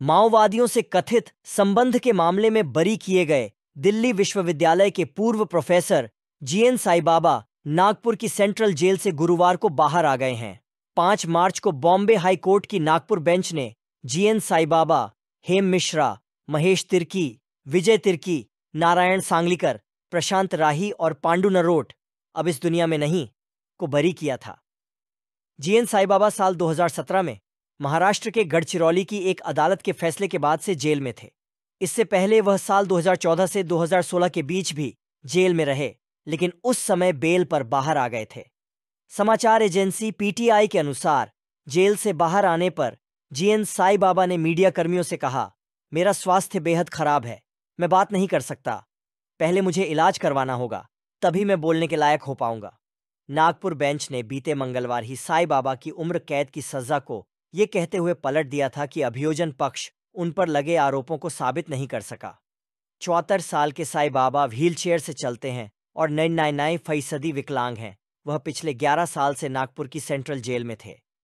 माओवादियों से कथित संबंध के मामले में बरी किए गए दिल्ली विश्वविद्यालय के पूर्व प्रोफेसर जीएन साई बाबा नागपुर की सेंट्रल जेल से गुरुवार को बाहर आ गए हैं। पाँच मार्च को बॉम्बे हाई कोर्ट की नागपुर बेंच ने जीएन साई बाबा, हेम मिश्रा, महेश तिर्की, विजय तिर्की, नारायण सांगलीकर, प्रशांत राही और पांडु नरोट अब इस दुनिया में नहीं, को बरी किया था। जीएन साई बाबा साल 2017 में महाराष्ट्र के गढ़चिरौली की एक अदालत के फैसले के बाद से जेल में थे। इससे पहले वह साल 2014 से 2016 के बीच भी जेल में रहे, लेकिन उस समय बेल पर बाहर आ गए थे। समाचार एजेंसी पीटीआई के अनुसार, जेल से बाहर आने पर जीएन साई बाबा ने मीडिया कर्मियों से कहा, मेरा स्वास्थ्य बेहद खराब है, मैं बात नहीं कर सकता। पहले मुझे इलाज करवाना होगा, तभी मैं बोलने के लायक हो पाऊँगा। नागपुर बेंच ने बीते मंगलवार ही साई बाबा की उम्र कैद की सजा को ये कहते हुए पलट दिया था कि अभियोजन पक्ष उन पर लगे आरोपों को साबित नहीं कर सका। चौहत्तर साल के साई बाबा व्हीलचेयर से चलते हैं और नई फ़ीसदी विकलांग हैं। वह पिछले 11 साल से नागपुर की सेंट्रल जेल में थे।